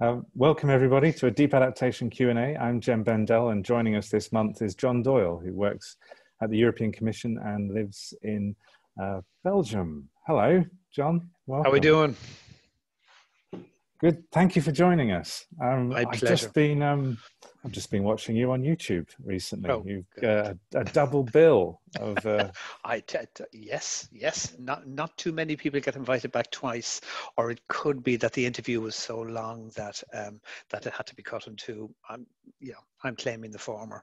Uh, welcome everybody to a deep adaptation Q&A. I'm Jem Bendell and joining us this month is John Doyle who works at the European Commission and lives in uh, Belgium. Hello, John. Welcome. How are we doing? Good. Thank you for joining us. Um, My I've just been um, I've just been watching you on YouTube recently. Oh, You've got a double bill of. Uh... I t- t- yes, yes. Not not too many people get invited back twice, or it could be that the interview was so long that um, that it had to be cut in two. I'm yeah, I'm claiming the former.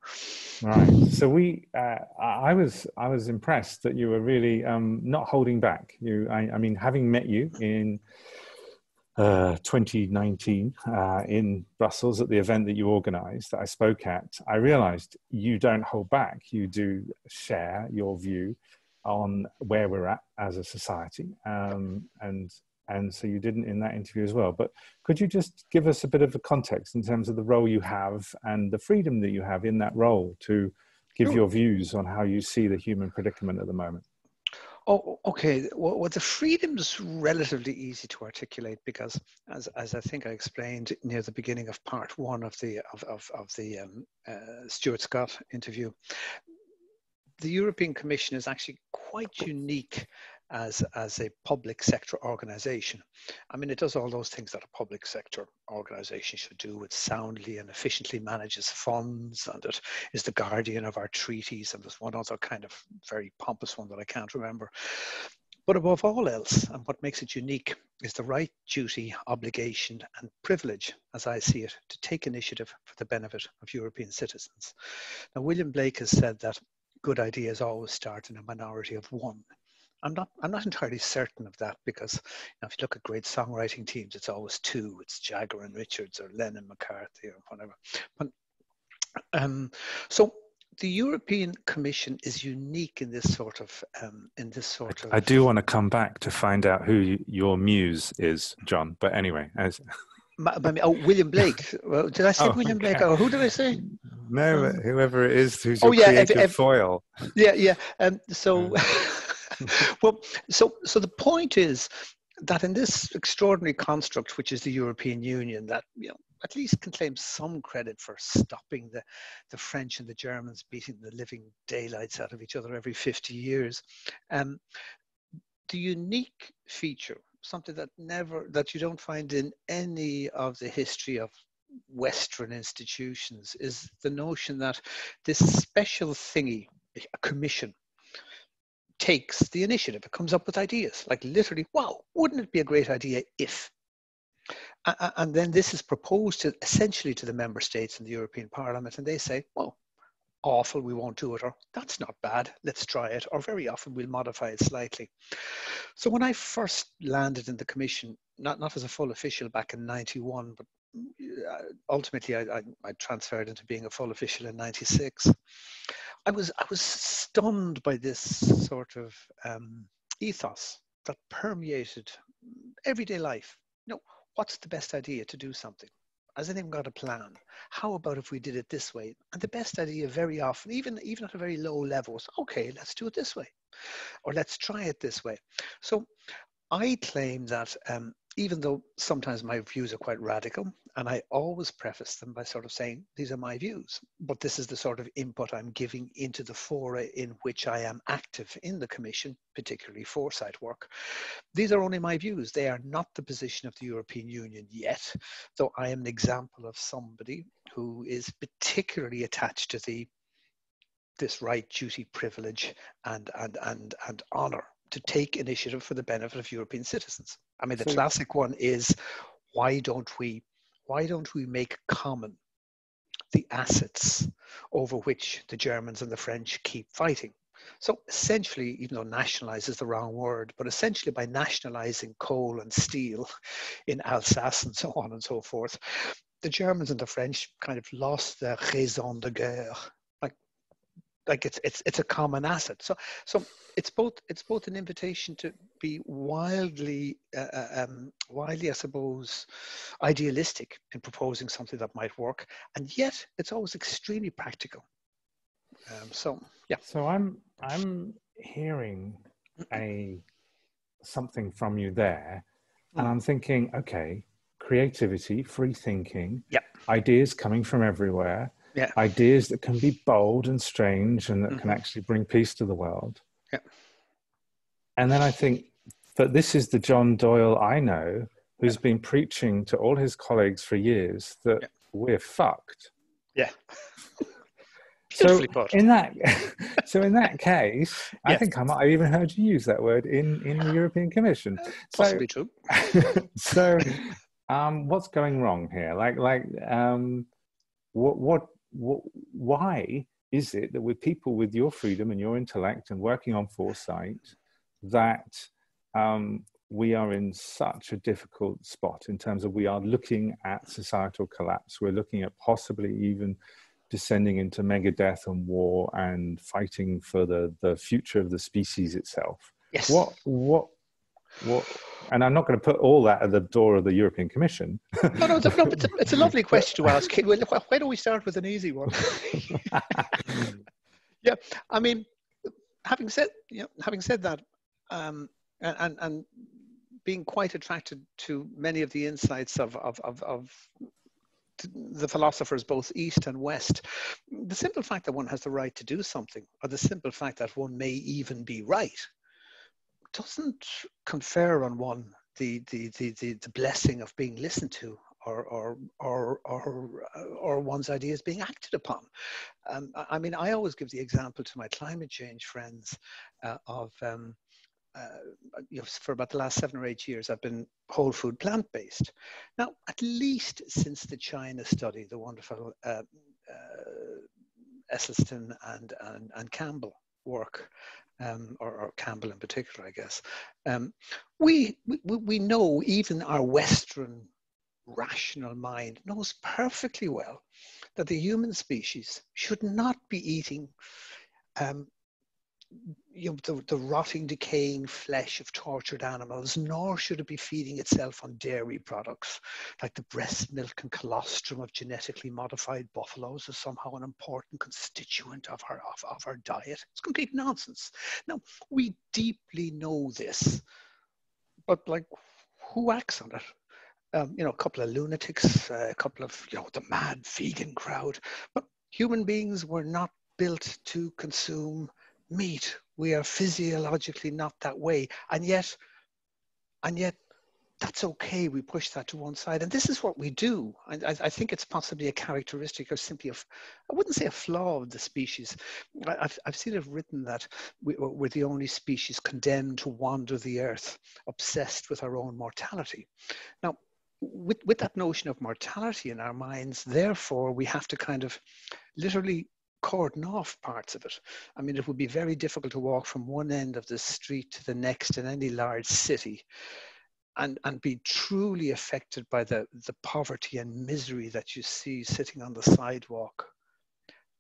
Right. So we, uh, I was I was impressed that you were really um, not holding back. You, I, I mean, having met you in uh, 2019 uh, in Brussels at the event that you organized that I spoke at, I realized you don't hold back. You do share your view on where we're at as a society. Um, and, and so you didn't in that interview as well. But could you just give us a bit of a context in terms of the role you have and the freedom that you have in that role to give sure. your views on how you see the human predicament at the moment? Oh, okay. Well, well, the freedom's relatively easy to articulate because, as, as I think I explained near the beginning of part one of the of of, of the um, uh, Stuart Scott interview, the European Commission is actually quite unique as, as a public sector organization. I mean, it does all those things that a public sector organization should do. It soundly and efficiently manages funds and it is the guardian of our treaties. And there's one other kind of very pompous one that I can't remember. But above all else, and what makes it unique, is the right, duty, obligation, and privilege, as I see it, to take initiative for the benefit of European citizens. Now, William Blake has said that good ideas always start in a minority of one. I'm not I'm not entirely certain of that because you know, if you look at great songwriting teams, it's always two. It's Jagger and Richards or Lennon McCartney or whatever. But um, so the European Commission is unique in this sort of um, in this sort of. I do want to come back to find out who your muse is, John. But anyway, as. My, my, oh, William Blake. Well, did I say oh, William Blake? Or who did I say? No, um, whoever it is who's oh, your oh, yeah, creative if, if, foil. Yeah, yeah. Um, so. well, so so the point is that in this extraordinary construct, which is the European Union, that you know at least can claim some credit for stopping the, the French and the Germans beating the living daylights out of each other every 50 years. Um, the unique feature, something that never that you don't find in any of the history of Western institutions, is the notion that this special thingy, a commission, takes the initiative. It comes up with ideas, like literally, wow, wouldn't it be a great idea if? And then this is proposed to essentially to the member states and the European Parliament, and they say, well, awful, we won't do it, or that's not bad, let's try it, or very often we'll modify it slightly. So when I first landed in the Commission, not, not as a full official back in 91, but uh, ultimately I, I, I transferred into being a full official in 96. I was I was stunned by this sort of um, ethos that permeated everyday life. You know, what's the best idea to do something? Has anyone got a plan? How about if we did it this way? And the best idea very often, even even at a very low level, is okay, let's do it this way, or let's try it this way. So I claim that um, even though sometimes my views are quite radical, and I always preface them by sort of saying, these are my views, but this is the sort of input I'm giving into the fora in which I am active in the Commission, particularly foresight work. These are only my views. They are not the position of the European Union yet, though I am an example of somebody who is particularly attached to the this right, duty, privilege, and and and and honor to take initiative for the benefit of European citizens. I mean, the so, classic one is why don't we why don't we make common the assets over which the Germans and the French keep fighting? So essentially, even though nationalize is the wrong word, but essentially by nationalizing coal and steel in Alsace and so on and so forth, the Germans and the French kind of lost their raison de guerre, like it's it's it's a common asset. So so it's both it's both an invitation to be wildly uh, uh, um, wildly I suppose idealistic in proposing something that might work, and yet it's always extremely practical. Um, so yeah. So I'm I'm hearing a something from you there, and I'm thinking, okay, creativity, free thinking, Yep. ideas coming from everywhere, Yeah. ideas that can be bold and strange and that can Mhm. actually bring peace to the world. Yep. And then I think that this is the John Doyle I know who's been preaching to all his colleagues for years that Yep. we're fucked. Yeah. So in that, so in that case, I think I might have even heard you use that word in in the European Commission. So, Possibly true. so um, what's going wrong here? Like, like, um, what, what, what, why is it that with people with your freedom and your intellect and working on foresight, that um, we are in such a difficult spot in terms of we are looking at societal collapse. We're looking at possibly even descending into megadeath and war and fighting for the, the future of the species itself. Yes. What, what, what, and I'm not going to put all that at the door of the European Commission. No, no, it's a, no, it's, a, it's a lovely question to ask. Well, Why don't we start with an easy one? yeah, I mean, having said you know, having said that, um, and, and and being quite attracted to many of the insights of of of, of the philosophers both east and west the simple fact that one has the right to do something or the simple fact that one may even be right doesn't confer on one the the the the, the blessing of being listened to or or or or, or one's ideas being acted upon. Um, I mean, I always give the example to my climate change friends uh, of. Um, uh, you know, for about the last seven or eight years, I've been whole food plant based. Now, at least since the China study, the wonderful uh, uh, Esselstyn and, and, and Campbell work, um, or, or, Campbell in particular, I guess, um, we, we, we know even our Western rational mind knows perfectly well that the human species should not be eating um, you know, the, the rotting, decaying flesh of tortured animals, nor should it be feeding itself on dairy products like the breast milk and colostrum of genetically modified buffaloes is somehow an important constituent of our, of, of our diet. It's complete nonsense. Now, we deeply know this, but like, who acts on it? Um, you know, a couple of lunatics, uh, a couple of, you know, the mad vegan crowd. But human beings were not built to consume meat. We are physiologically not that way. And yet, and yet, that's okay. We push that to one side. And this is what we do. I, I think it's possibly a characteristic or simply of, I wouldn't say a flaw of the species. I, have I've seen it written that we, we're the only species condemned to wander the earth, obsessed with our own mortality. Now, with, with that notion of mortality in our minds, therefore, we have to kind of literally cordon off parts of it. I mean, it would be very difficult to walk from one end of the street to the next in any large city and, and be truly affected by the, the poverty and misery that you see sitting on the sidewalk.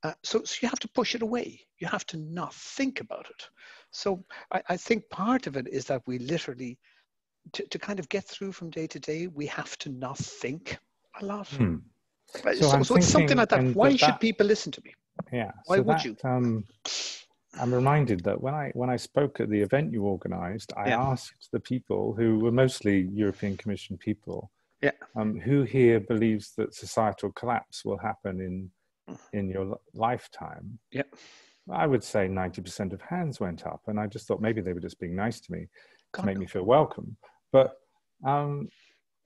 Uh, so, so you have to push it away. You have to not think about it. So I, I think part of it is that we literally, to, to kind of get through from day to day, we have to not think a lot. Hmm. So, so, so it's something like that. Why should that, people listen to me? Yeah. Why so would that, you? Um, I'm reminded that when I when I spoke at the event you organised, I Yeah. asked the people who were mostly European Commission people, Yeah. um, who here believes that societal collapse will happen in in your lifetime. Yeah. I would say 90% of hands went up, and I just thought maybe they were just being nice to me to God, make no. me feel welcome. But um,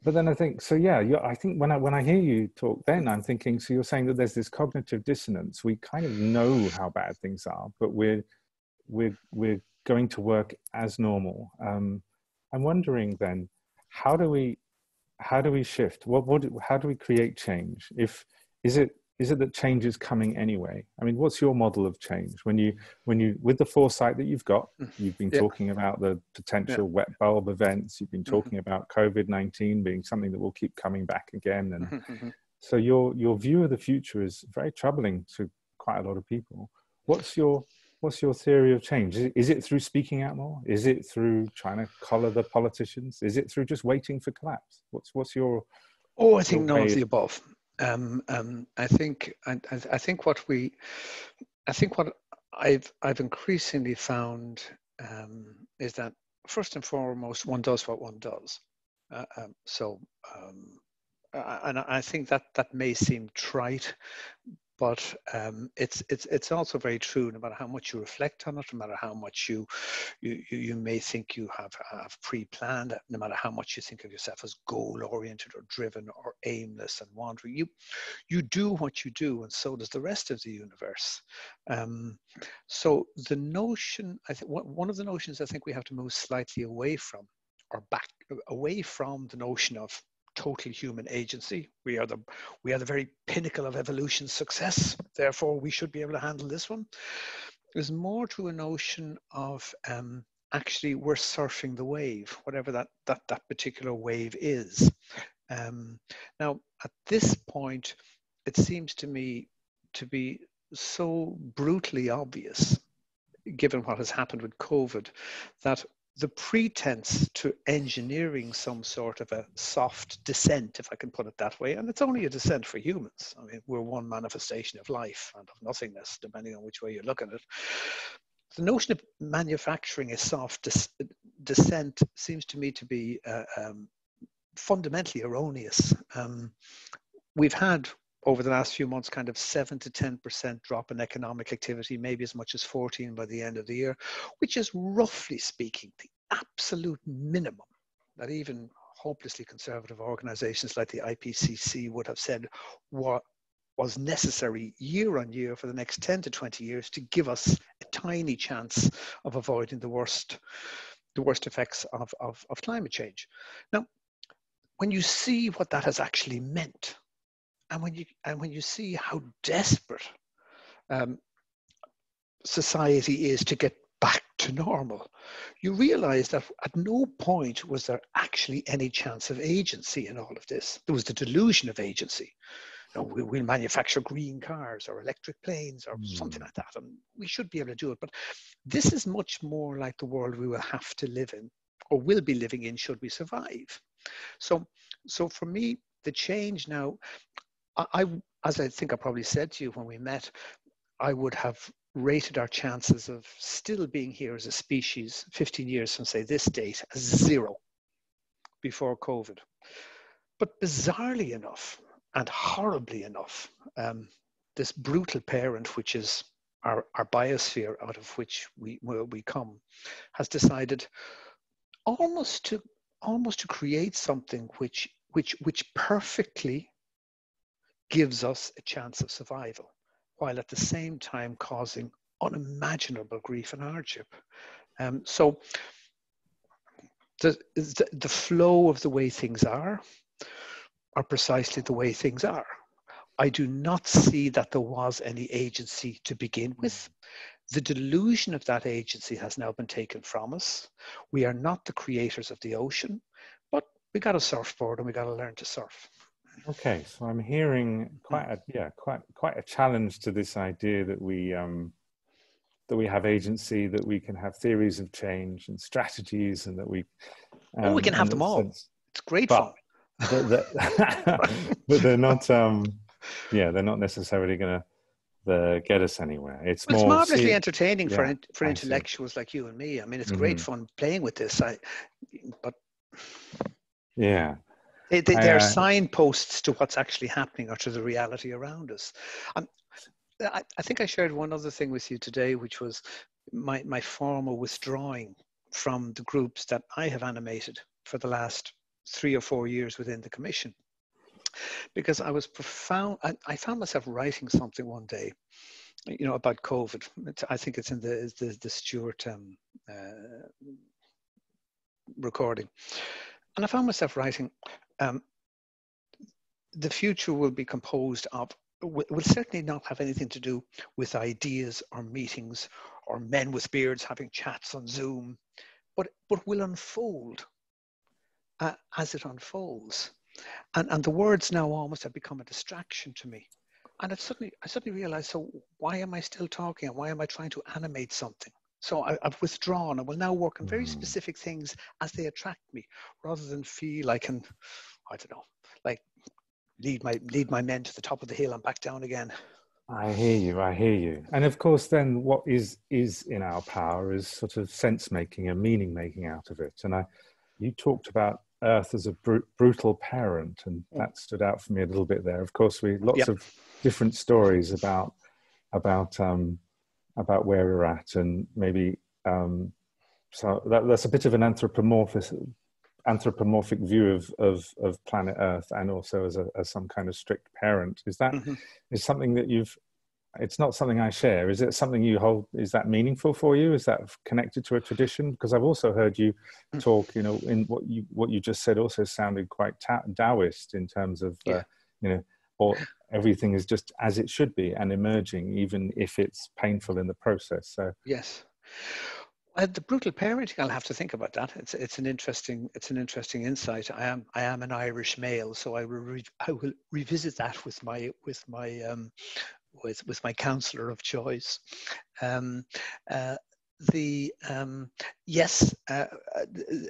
but then I think so. Yeah, I think when I when I hear you talk, then I'm thinking. So you're saying that there's this cognitive dissonance. We kind of know how bad things are, but we're we're we're going to work as normal. Um, I'm wondering then, how do we how do we shift? What what how do we create change? If is it is it that change is coming anyway? I mean, what's your model of change when you when you with the foresight that you've got? You've been Yeah. talking about the potential wet bulb events. You've been Mhm. talking about COVID nineteen being something that will keep coming back again, and Mhm, mhm. so your your view of the future is very troubling to quite a lot of people. What's your what's your theory of change? Is it, is it through speaking out more? Is it through trying to collar the politicians? Is it through just waiting for collapse? What's what's your Oh, I think none of the above. Um, um, I think I, I think what we, I think what I've I've increasingly found um, is that first and foremost one does what one does. Uh, um, so um, and I think that that may seem trite, but um, it's it's it's also very true. No matter how much you reflect on it, no matter how much you you you may think you have have pre-planned, no matter how much you think of yourself as goal-oriented or driven or aimless and wandering, you you do what you do, and so does the rest of the universe. Um, so the notion, I think, one of the notions I think we have to move slightly away from, or back away from the notion of total human agency. We are the we are the very pinnacle of evolution success. Therefore, we should be able to handle this one. There's more to a notion of um, actually we're surfing the wave, whatever that that that particular wave is. Um, now, at this point, it seems to me to be so brutally obvious, given what has happened with COVID, that the pretense to engineering some sort of a soft descent, if I can put it that way, and it's only a descent for humans. I mean, we're one manifestation of life and of nothingness, depending on which way you look at it. The notion of manufacturing a soft des- descent seems to me to be uh, um, fundamentally erroneous. Um, we've had over the last few months kind of 7 to 10% drop in economic activity, maybe as much as 14 by the end of the year, which is roughly speaking the absolute minimum that even hopelessly conservative organizations like the IPCC would have said what was necessary year on year for the next 10 to 20 years to give us a tiny chance of avoiding the worst the worst effects of, of, of climate change. Now, when you see what that has actually meant, and when you and when you see how desperate um, society is to get back to normal, you realize that at no point was there actually any chance of agency in all of this. There was the delusion of agency. You know, we, will manufacture green cars or electric planes or mm. something like that, and we should be able to do it. But this is much more like the world we will have to live in, or will be living in, should we survive. So, so for me, the change now, I, as I think I probably said to you when we met, I would have rated our chances of still being here as a species 15 years from, say, this date as zero before COVID. But bizarrely enough, and horribly enough, um, this brutal parent, which is our, our biosphere out of which we, we come, has decided almost to almost to create something which which which perfectly gives us a chance of survival, while at the same time causing unimaginable grief and hardship. Um, so the, the, the flow of the way things are are precisely the way things are. I do not see that there was any agency to begin with. The delusion of that agency has now been taken from us. We are not the creators of the ocean, but we got a surfboard and we got to learn to surf. Okay, so I'm hearing quite a yeah quite quite a challenge to this idea that we um, that we have agency, that we can have theories of change and strategies, and that we um, oh we can have them all. Sense. It's great but, fun. But, but they're not um, yeah they're not necessarily going to the get us anywhere. It's well, more it's marvelously see, entertaining yeah, for for intellectuals like you and me. I mean, it's mm-hmm. great fun playing with this. I, but yeah, they, they, they're uh, signposts to what's actually happening or to the reality around us. Um, I, I think I shared one other thing with you today, which was my, my formal withdrawing from the groups that I have animated for the last three or four years within the commission. Because I was profound, I, I found myself writing something one day, you know, about COVID. It's, I think it's in the the, the Stuart um, uh, recording, and I found myself writing, um, the future will be composed of will certainly not have anything to do with ideas or meetings or men with beards having chats on Zoom, but, but will unfold uh, as it unfolds. And, and the words now almost have become a distraction to me. And I suddenly, I suddenly realized, so why am I still talking? And why am I trying to animate something? So I, have withdrawn. I will now work on very mm. specific things as they attract me, rather than feel I can I don't know, like lead my lead my men to the top of the hill and back down again. I hear you. I hear you. And of course, then what is is in our power is sort of sense making and meaning making out of it. And I, you talked about Earth as a br- brutal parent, and mm. that stood out for me a little bit there. Of course, we lots yep. of different stories about about um, about where we're at, and maybe um, so that, that's a bit of an anthropomorphic anthropomorphic view of, of, of planet Earth, and also as a as some kind of strict parent. Is that mm-hmm. is something that you've it's not something I share. Is it something you hold? Is that meaningful for you? Is that connected to a tradition? Because I've also heard you mm. talk. You know, in what you what you just said also sounded quite Taoist in terms of uh, yeah. uh, you know, or everything is just as it should be and emerging, even if it's painful in the process. So yes. Uh, the brutal parenting, I'll have to think about that. It's it's an interesting it's an interesting insight. I am I am an Irish male, so I will re, I will revisit that with my with my um, with with my counselor of choice. Um, uh, the um, yes, uh,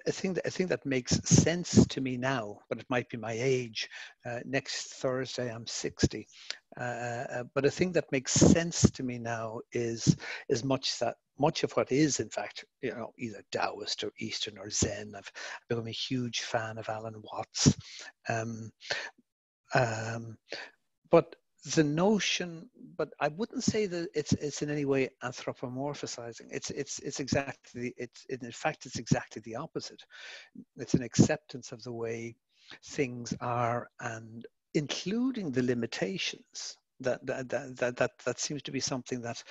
a thing that I think that makes sense to me now, but it might be my age. Uh, next Thursday, I'm 60. Uh, uh, but a thing that makes sense to me now is is much that much of what is, in fact, you know, either Taoist or Eastern or Zen. I've become a huge fan of Alan Watts. Um, um, but the notion, but I wouldn't say that it's it's in any way anthropomorphizing. It's it's it's exactly it's in fact it's exactly the opposite. It's an acceptance of the way things are and including the limitations that that, that that that seems to be something that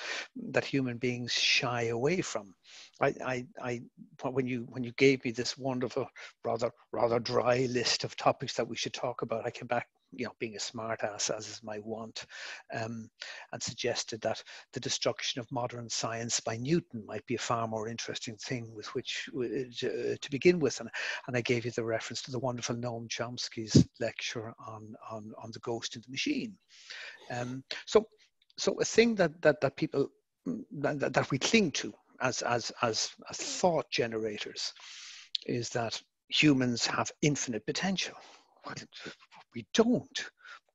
that human beings shy away from. I, I I when you when you gave me this wonderful rather rather dry list of topics that we should talk about, I came back you know, being a smartass as is my wont, um, and suggested that the destruction of modern science by Newton might be a far more interesting thing with which uh, to begin with. And, and I gave you the reference to the wonderful Noam Chomsky's lecture on, on, on the ghost in the machine. Um, so, so a thing that, that, that people, that, that we cling to as, as, as, as thought generators is that humans have infinite potential we don't.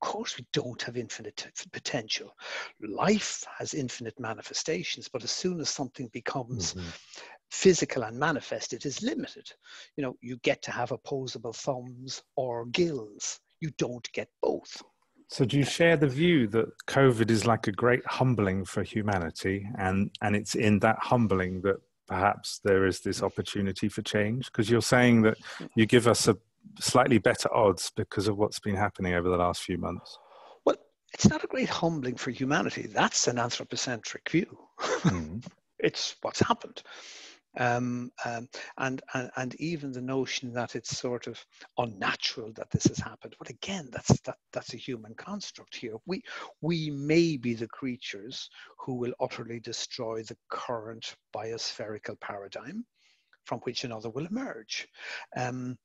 Of course, we don't have infinite potential. Life has infinite manifestations, but as soon as something becomes mm-hmm. physical and manifest, it is limited. You know, you get to have opposable thumbs or gills. You don't get both. So, do you share the view that COVID is like a great humbling for humanity, and and it's in that humbling that perhaps there is this opportunity for change? Because you're saying that you give us a slightly better odds because of what's been happening over the last few months? Well, it's not a great humbling for humanity. That's an anthropocentric view. Mm. it's what's happened. Um, um, and, and and even the notion that it's sort of unnatural that this has happened. But again, that's that that's a human construct here. We we may be the creatures who will utterly destroy the current biospherical paradigm from which another will emerge. Um,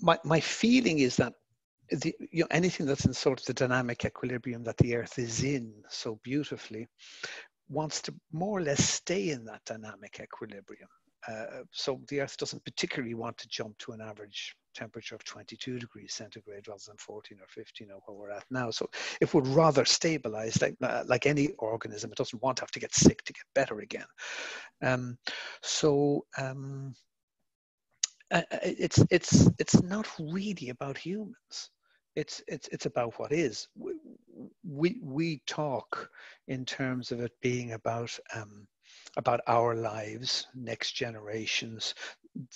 my, my feeling is that the, you know, anything that's in sort of the dynamic equilibrium that the earth is in so beautifully wants to more or less stay in that dynamic equilibrium. Uh, so the earth doesn't particularly want to jump to an average temperature of 22 degrees centigrade rather than 14 or 15 or where we're at now. So it would rather stabilize like, uh, like any organism. It doesn't want to have to get sick to get better again. Um, so um, it's it's it's not really about humans. It's it's it's about what is. We we, we talk in terms of it being about um, about our lives next generations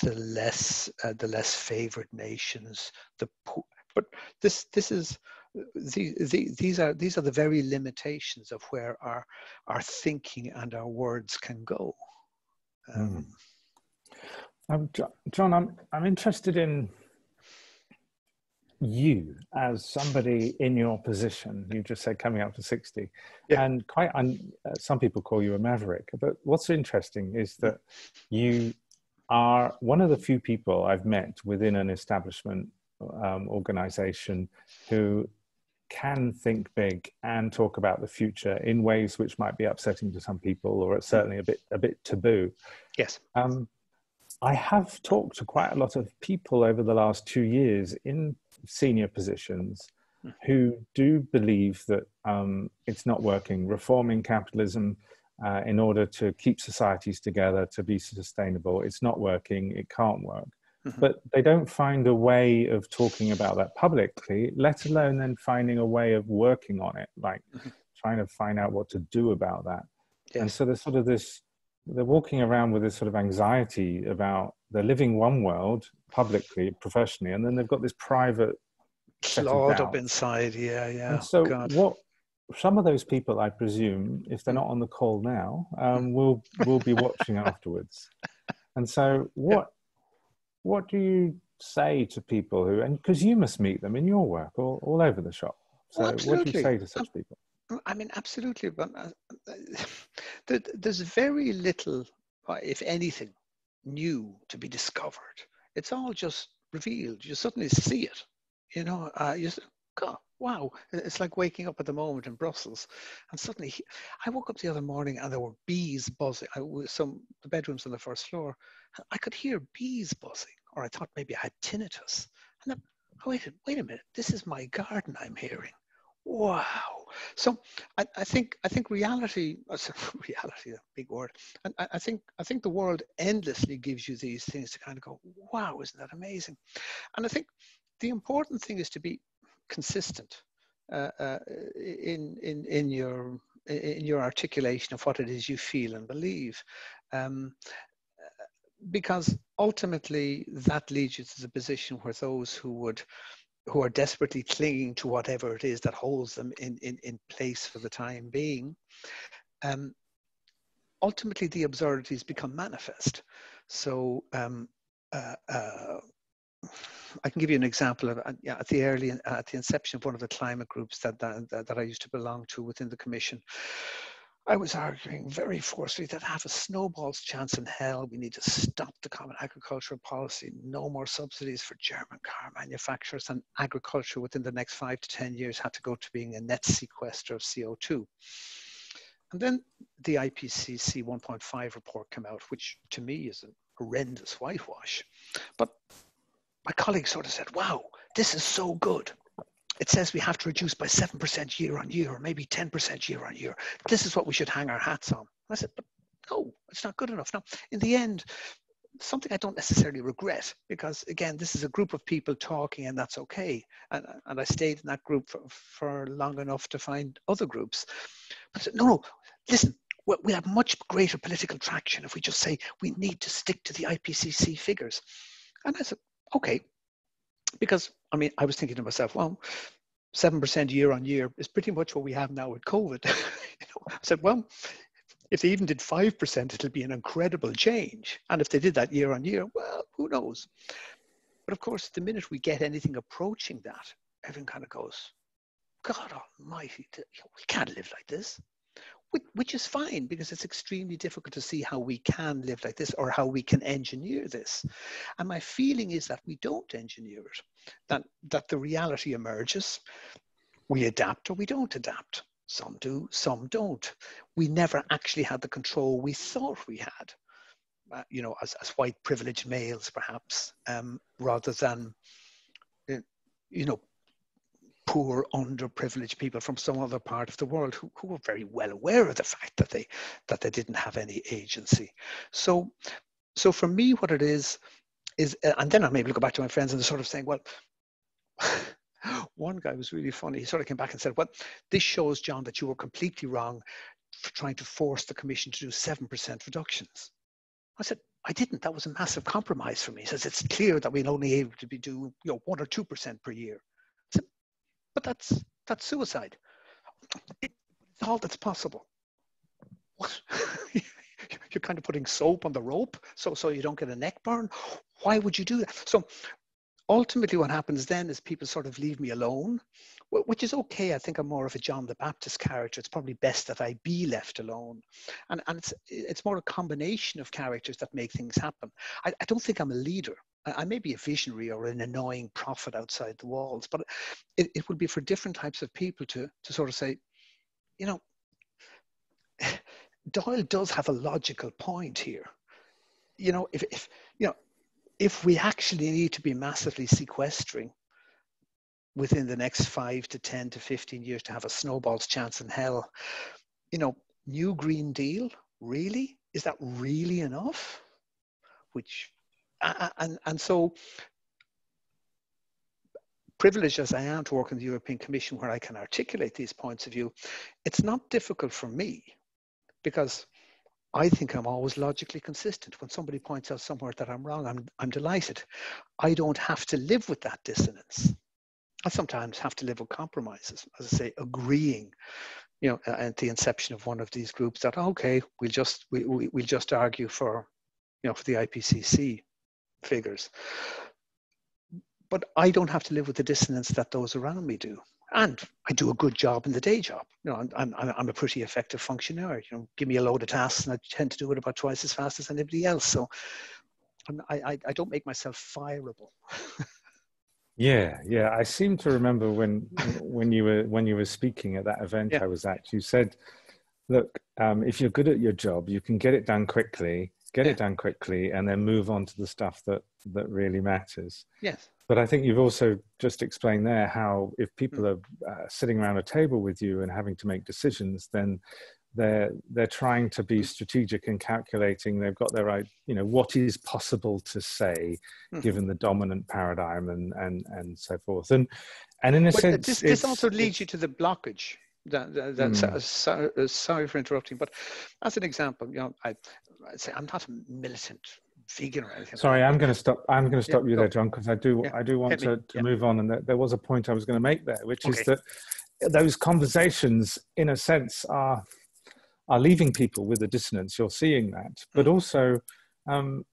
the less uh, the less favored nations the poor. But this this is the, the, these are these are the very limitations of where our our thinking and our words can go. Um, mm. Um, John, I'm I'm interested in you as somebody in your position. You just said coming up to sixty, yeah. and quite. Un, uh, some people call you a maverick, but what's interesting is that you are one of the few people I've met within an establishment um, organization who can think big and talk about the future in ways which might be upsetting to some people, or it's certainly a bit a bit taboo. Yes. Um, I have talked to quite a lot of people over the last two years in senior positions hmm. who do believe that um, it's not working. Reforming capitalism uh, in order to keep societies together, to be sustainable, it's not working, it can't work. mm-hmm. but they don't find a way of talking about that publicly, let alone then finding a way of working on it, like mm-hmm. trying to find out what to do about that. Yes. And so there's sort of this, they're walking around with this sort of anxiety about they're living one world publicly, professionally, and then they've got this private clawed up inside. Yeah, yeah. And so God. what? Some of those people, I presume, if they're not on the call now, um, will will be watching afterwards. And so, what what do you say to people who? And because you must meet them in your work all, all over the shop. So, well, what do you say to such people? I mean, absolutely. But uh there's very little, uh, if anything, new to be discovered. It's all just revealed. You suddenly see it. You know, uh, you God, wow. It's like waking up at the moment in Brussels, and suddenly I woke up the other morning and there were bees buzzing. I, some the bedrooms on the first floor. I could hear bees buzzing, or I thought maybe I had tinnitus. And then, oh, wait a minute. This is my garden I'm hearing. Wow. So I, I think I think reality, reality, a big word. And I, I think I think the world endlessly gives you these things to kind of go, wow, isn't that amazing? And I think the important thing is to be consistent uh, uh, in in in your in your articulation of what it is you feel and believe, um, because ultimately that leads you to the position where those who would who are desperately clinging to whatever it is that holds them in, in, in place for the time being, um, ultimately the absurdities become manifest. So um, uh, uh, I can give you an example of uh, yeah, at the early at the inception of one of the climate groups that, that that I used to belong to within the commission. I was arguing very forcefully that have a snowball's chance in hell. We need to stop the common agricultural policy. No more subsidies for German car manufacturers, and agriculture within the next five to ten years had to go to being a net sequester of CO2. And then the IPCC 1.5 report came out, which to me is a horrendous whitewash. But my colleagues sort of said, wow, this is so good. It says we have to reduce by 7% year on year, or maybe 10% year on year. This is what we should hang our hats on. I said, but no, it's not good enough. Now, in the end, something I don't necessarily regret because again, this is a group of people talking and that's okay. And, and I stayed in that group for, for long enough to find other groups. But no, no, listen, we have much greater political traction if we just say we need to stick to the IPCC figures. And I said, okay, because I mean, I was thinking to myself, well, seven percent year on year is pretty much what we have now with COVID. you know, I said, well, if they even did five percent, it'll be an incredible change. And if they did that year on year, well, who knows? But of course, the minute we get anything approaching that, everyone kind of goes, God Almighty, we can't live like this which is fine because it's extremely difficult to see how we can live like this or how we can engineer this. And my feeling is that we don't engineer it, that, that the reality emerges, we adapt or we don't adapt. Some do, some don't. We never actually had the control we thought we had, uh, you know, as, as white privileged males perhaps, um, rather than, uh, you know, poor, underprivileged people from some other part of the world who, who were very well aware of the fact that they that they didn't have any agency. So, so for me, what it is is, uh, and then I'm able to go back to my friends and sort of saying, well. one guy was really funny. He sort of came back and said, Well, this shows, John, that you were completely wrong for trying to force the commission to do 7% reductions. I said, I didn't. That was a massive compromise for me. He says, It's clear that we're only able to be doing you know, 1 or 2% per year. But that's that's suicide. It's all that's possible. You're kind of putting soap on the rope so so you don't get a neck burn. Why would you do that? So ultimately what happens then is people sort of leave me alone which is okay i think i'm more of a john the baptist character it's probably best that i be left alone and, and it's it's more a combination of characters that make things happen i, I don't think i'm a leader I may be a visionary or an annoying prophet outside the walls, but it, it would be for different types of people to, to sort of say, you know, Doyle does have a logical point here. You know, if, if you know, if we actually need to be massively sequestering within the next five to 10 to 15 years to have a snowball's chance in hell, you know, new Green Deal, really? Is that really enough? Which and, and so privileged as I am to work in the European Commission where I can articulate these points of view, it's not difficult for me because I think I'm always logically consistent. When somebody points out somewhere that I'm wrong, I'm, I'm delighted. I don't have to live with that dissonance. I sometimes have to live with compromises, as I say, agreeing, you know, at the inception of one of these groups that okay, we'll just we, we, we'll just argue for, you know, for the IPCC figures. But I don't have to live with the dissonance that those around me do and I do a good job in the day job. You know, I'm, I'm, I'm a pretty effective functionary. You know, give me a load of tasks and I tend to do it about twice as fast as anybody else. So I, I, I don't make myself fireable. yeah, yeah. I seem to remember when when you were when you were speaking at that event yeah. I was at. You said, "Look, um, if you're good at your job, you can get it done quickly, get yeah. it done quickly, and then move on to the stuff that that really matters." Yes. But I think you've also just explained there how if people mm. are uh, sitting around a table with you and having to make decisions, then they're they're trying to be mm. strategic and calculating. They've got their right, you know, what is possible to say mm. given the dominant paradigm and and and so forth. And and in a but sense, this, this also leads you to the blockage. That, that, that mm. so, so, sorry for interrupting, but as an example, you know, I say I'm not a militant vegan or anything. Sorry, like I'm going to stop. I'm going to stop yeah, you there, John, because I do yeah. I do want to, to yeah. move on, and there, there, was a point I was going to make there, which okay. is that those conversations, in a sense, are are leaving people with a dissonance. You're seeing that, but mm. also. Um,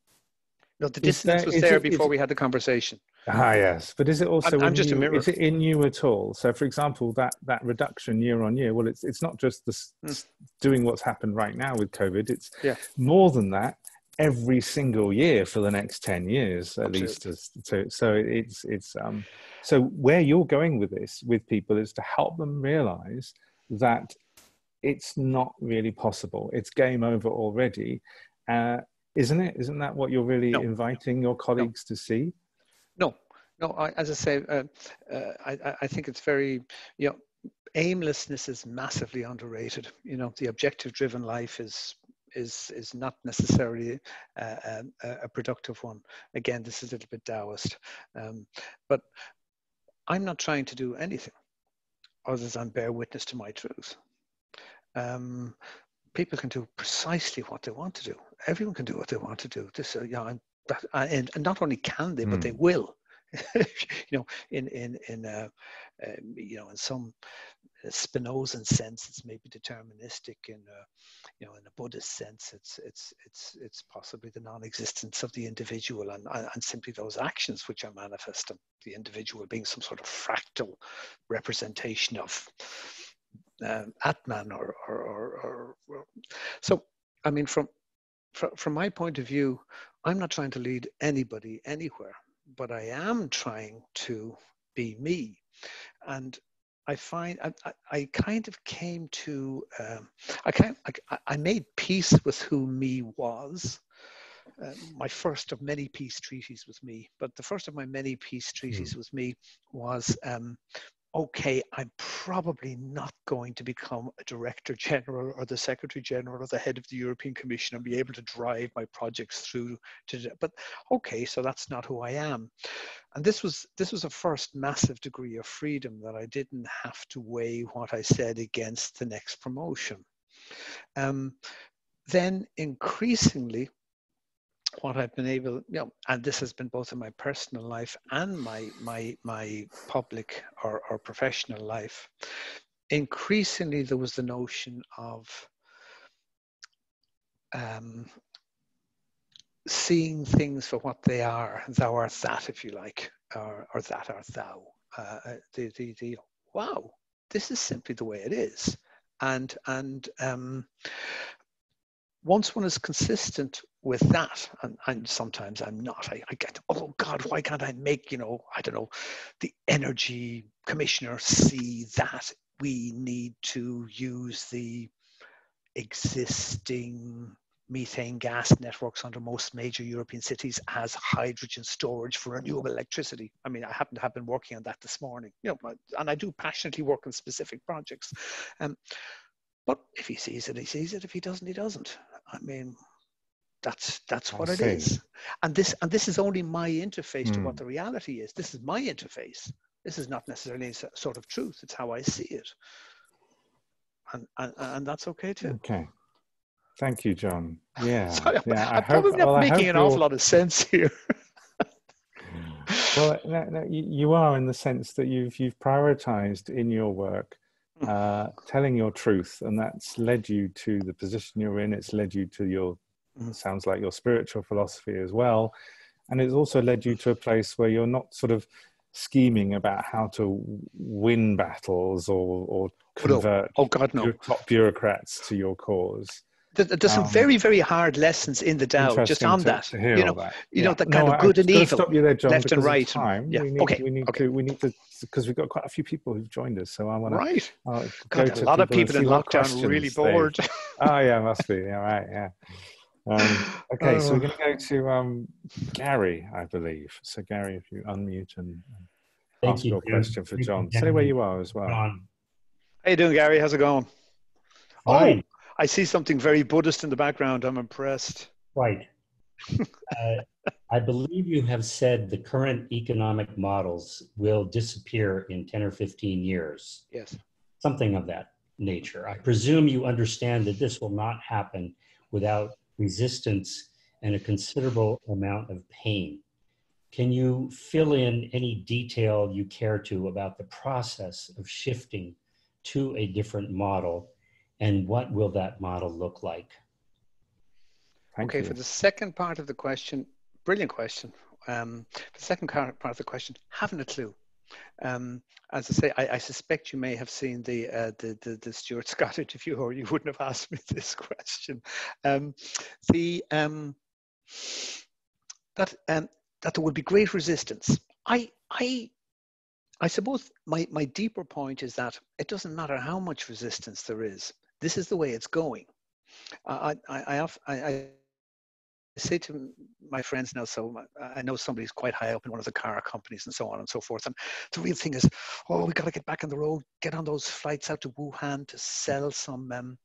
no, the dissonance there, was there it, before we had the conversation. Ah, yes, but is it also? I'm, just you, a mirror. Is it in you at all? So, for example, that that reduction year on year. Well, it's it's not just the mm. doing what's happened right now with COVID. It's yeah. more than that every single year for the next 10 years at least so, so it's it's um so where you're going with this with people is to help them realize that it's not really possible it's game over already uh, isn't it isn't that what you're really no. inviting your colleagues no. to see no no I, as i say uh, uh, I, I think it's very you know aimlessness is massively underrated you know the objective driven life is is is not necessarily a, a, a, productive one. Again, this is a little bit Taoist, um, but I'm not trying to do anything other than bear witness to my truth. Um, people can do precisely what they want to do. Everyone can do what they want to do. This, uh, yeah, and, that, uh, and, and not only can they, mm. but they hmm. will. you know, in in in uh, uh, you know, in some Spinozan sense, it's maybe deterministic. In a, you know, in a Buddhist sense, it's it's it's it's possibly the non-existence of the individual and and simply those actions which are manifest, and the individual being some sort of fractal representation of um, Atman or or, or or, so. I mean, from from my point of view, I'm not trying to lead anybody anywhere, but I am trying to be me. And I find I, I kind of came to um, I kind I, I made peace with who me was. Uh, my first of many peace treaties with me, but the first of my many peace treaties mm. with me was um, okay, I'm probably not going to become a director general or the secretary general or the head of the European Commission and be able to drive my projects through to, but okay, so that's not who I am. And this was, this was a first massive degree of freedom that I didn't have to weigh what I said against the next promotion. Um, then increasingly, what I've been able, you know, and this has been both in my personal life and my my my public or, or professional life. Increasingly, there was the notion of um, seeing things for what they are. Thou art that, if you like, or, or that art thou. Uh, uh the, the the wow, this is simply the way it is, and and um, once one is consistent with that, and, and sometimes I'm not, I, I, get, oh God, why can't I make, you know, I don't know, the energy commissioner see that we need to use the existing methane gas networks under most major European cities as hydrogen storage for renewable electricity. I mean, I happen to have been working on that this morning, you know, and I do passionately work on specific projects. Um, but if he sees it, he sees it. If he doesn't, he doesn't. I mean, That's that's what it is. And this and this is only my interface mm. to what hmm. the reality is. This is my interface. This is not necessarily a sort of truth. It's how I see it. And and, and that's okay too. Okay. Thank you, John. Yeah. Sorry, yeah, I'm, I'm probably not well, making an awful lot of sense here. well, no, no, you are in the sense that you've you've prioritized in your work. Uh, telling your truth, and that's led you to the position you're in. It's led you to your mm. sounds like your spiritual philosophy as well, and it's also led you to a place where you're not sort of scheming about how to win battles or or convert oh, God, no. top bureaucrats to your cause there's some um, very very hard lessons in the Tao just on to, that. To you know, that. you yeah. know, the kind no, of good I, and evil, stop you there, John, left and right. Time. Yeah. We need, okay. We need okay. to. We need to because we've got quite a few people who've joined us. So I want to. Right. Uh, God, a lot of people in lockdown really bored. oh yeah, must be. Yeah, right. Yeah. Um, okay, so we're going to go to um, Gary, I believe. So Gary, if you unmute and ask you, your question for John. Say where you are as well. How you doing, Gary? How's it going? Hi. Oh, I see something very Buddhist in the background. I'm impressed. Right. uh, I believe you have said the current economic models will disappear in 10 or 15 years. Yes. Something of that nature. I presume you understand that this will not happen without resistance and a considerable amount of pain. Can you fill in any detail you care to about the process of shifting to a different model and what will that model look like? Thank okay, you. for the second part of the question, brilliant question. Um, the second part of the question, haven't a clue. Um, as I say, I, I, suspect you may have seen the, uh, the, the, the Stuart Scott interview, or you wouldn't have asked me this question. Um, the um, that um, that there would be great resistance. I I I suppose my my deeper point is that it doesn't matter how much resistance there is this is the way it's going. I, I, I, I, say to my friends now, so I know somebody's quite high up in one of the car companies and so on and so forth. And the real thing is, oh, we got to get back on the road, get on those flights out to Wuhan to sell some um,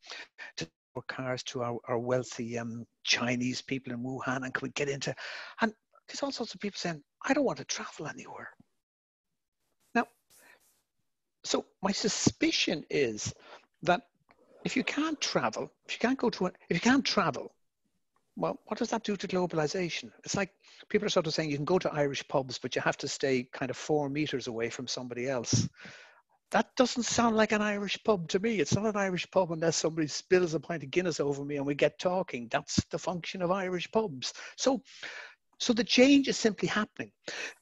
to cars to our, our wealthy um, Chinese people in Wuhan. And can we get into, and there's all sorts of people saying, I don't want to travel anywhere. Now, so my suspicion is that if you can't travel, if you can't go to, a, if you can't travel, well, what does that do to globalization? It's like people are sort of saying you can go to Irish pubs, but you have to stay kind of four meters away from somebody else. That doesn't sound like an Irish pub to me. It's not an Irish pub unless somebody spills a pint of Guinness over me and we get talking. That's the function of Irish pubs. So so the change is simply happening.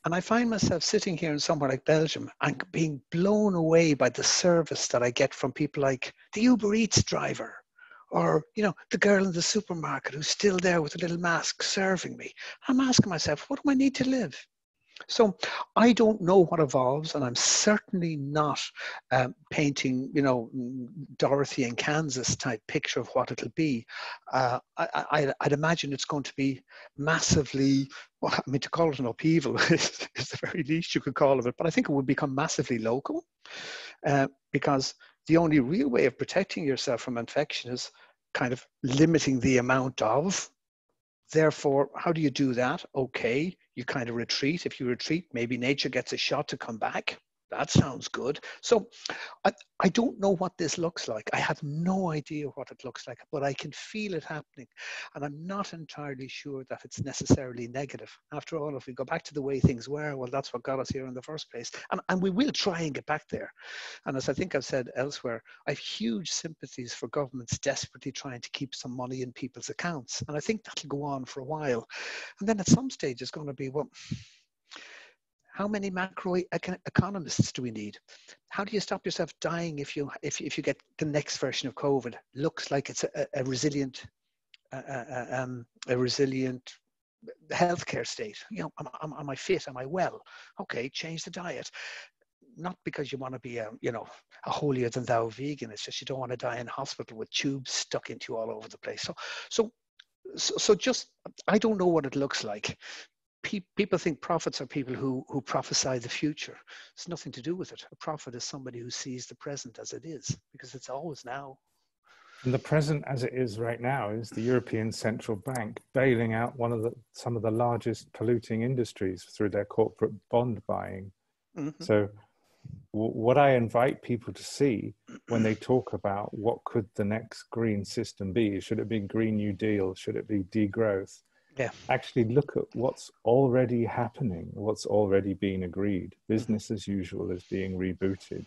And I find myself sitting here in somewhere like Belgium and being blown away by the service that I get from people like the Uber Eats driver or, you know, the girl in the supermarket who's still there with a little mask serving me. I'm asking myself, what do I need to live? So I don't know what evolves, and I'm certainly not um, painting, you know, Dorothy in Kansas type picture of what it'll be. Uh, I, would imagine it's going to be massively, well, I mean, to call it an upheaval is, is, the very least you could call of it, but I think it would become massively local uh, because the only real way of protecting yourself from infection is kind of limiting the amount of Therefore, how do you do that? Okay, you kind of retreat. If you retreat, maybe nature gets a shot to come back. That sounds good. So I, I don't know what this looks like. I have no idea what it looks like, but I can feel it happening. And I'm not entirely sure that it's necessarily negative. After all, if we go back to the way things were, well, that's what got us here in the first place. And, and we will try and get back there. And as I think I've said elsewhere, I have huge sympathies for governments desperately trying to keep some money in people's accounts. And I think that'll go on for a while. And then at some stage, it's going to be, well, how many macro economists do we need? How do you stop yourself dying if you if, if you get the next version of COVID? Looks like it's a, a resilient uh, um, a resilient healthcare state. You know, am, am, am I fit? Am I well? Okay, change the diet not because you want to be a you know a holier than thou vegan it's just you don't want to die in hospital with tubes stuck into you all over the place so so so, so just i don't know what it looks like pe- people think prophets are people who, who prophesy the future. It's nothing to do with it. A prophet is somebody who sees the present as it is because it's always now. And the present, as it is right now, is the European Central Bank bailing out one of the some of the largest polluting industries through their corporate bond buying. Mm-hmm. So, w- what I invite people to see when they talk about what could the next green system be, should it be Green New Deal, should it be degrowth? Yeah. Actually, look at what's already happening, what's already been agreed. Mm-hmm. Business as usual is being rebooted.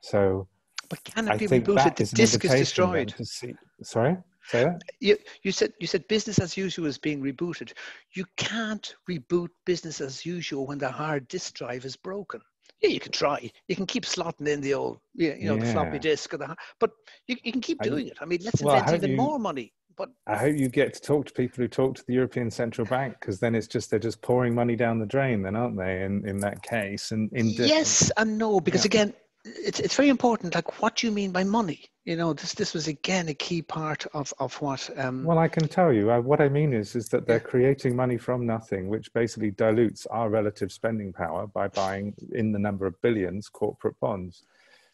So but can it be rebooted? The disk is destroyed. See, sorry, say that. You, you said you said business as usual is being rebooted. You can't reboot business as usual when the hard disk drive is broken. Yeah, you can try. You can keep slotting in the old, you know, yeah. the floppy disk, or the, but you, you can keep doing I, it. I mean, let's well, invent even you, more money. But I hope you get to talk to people who talk to the European Central Bank because then it's just they're just pouring money down the drain, then aren't they? In in that case, and in yes and no, because yeah. again, it's it's very important. Like, what do you mean by money? You know, this this was again a key part of of what. Um, well, I can tell you. Uh, what I mean is, is that they're creating money from nothing, which basically dilutes our relative spending power by buying in the number of billions corporate bonds.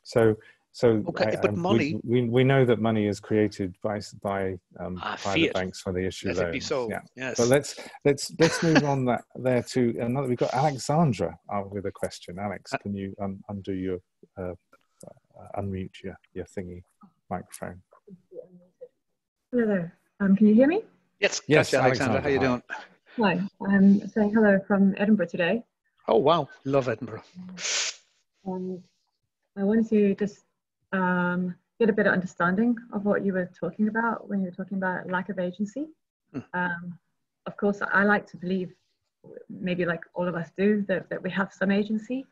So. So, okay, but um, money. We, we, we, know that money is created by by um, ah, private banks for the issue loans. So. Yeah. Yes. But let's let's let's move on that there to another. We've got Alexandra uh, with a question. Alex, uh, can you un- undo your uh, uh, unmute your, your thingy microphone. Hello there. Um, can you hear me? Yes, yes, gotcha, Alexander. How you doing? Hi, I'm saying hello from Edinburgh today. Oh wow, love Edinburgh. And I wanted to just um, get a better understanding of what you were talking about when you were talking about lack of agency. Hmm. Um, of course, I like to believe, maybe like all of us do, that, that we have some agency.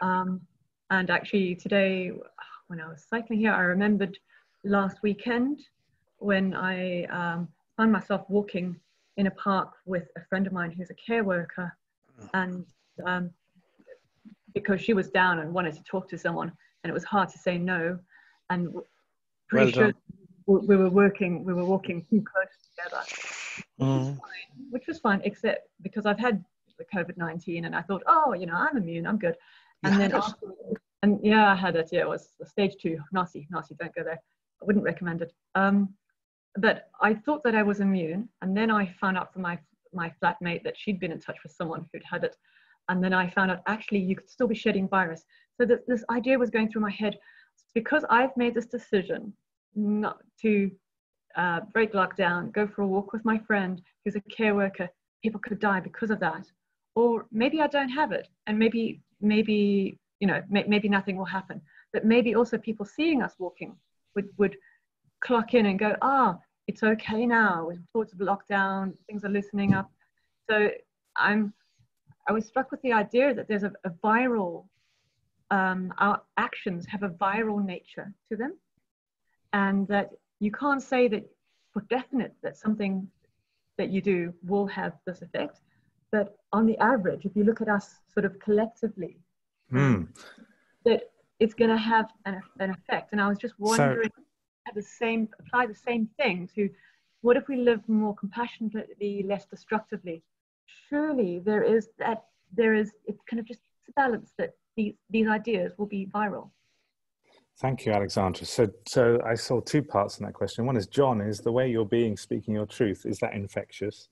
Um, and actually, today, when I was cycling here, I remembered last weekend when I um, found myself walking in a park with a friend of mine who's a care worker. And um, because she was down and wanted to talk to someone, and it was hard to say no. And pretty well sure we were working, we were walking too close together, mm. which, was fine, which was fine, except because I've had the COVID 19 and I thought, oh, you know, I'm immune, I'm good and then after, and yeah, I had it. Yeah, it was stage two. Nasty, nasty. Don't go there. I wouldn't recommend it. Um, but I thought that I was immune, and then I found out from my my flatmate that she'd been in touch with someone who'd had it, and then I found out actually you could still be shedding virus. So that this idea was going through my head because I've made this decision not to uh, break lockdown, go for a walk with my friend who's a care worker. People could die because of that, or maybe I don't have it, and maybe maybe you know may, maybe nothing will happen. But maybe also people seeing us walking would would clock in and go ah it's okay now. We're towards the lockdown. Things are loosening up. So i'm i was struck with the idea that there's a, a viral um, our actions have a viral nature to them and that you can't say that for definite that something that you do will have this effect but on the average, if you look at us sort of collectively, mm. that it's going to have an, an effect. And I was just wondering, so, the same apply the same thing to what if we live more compassionately, less destructively? Surely there is that there is it's kind of just a balance that these these ideas will be viral. Thank you, Alexandra. So, so I saw two parts in that question. One is John, is the way you're being, speaking your truth, is that infectious?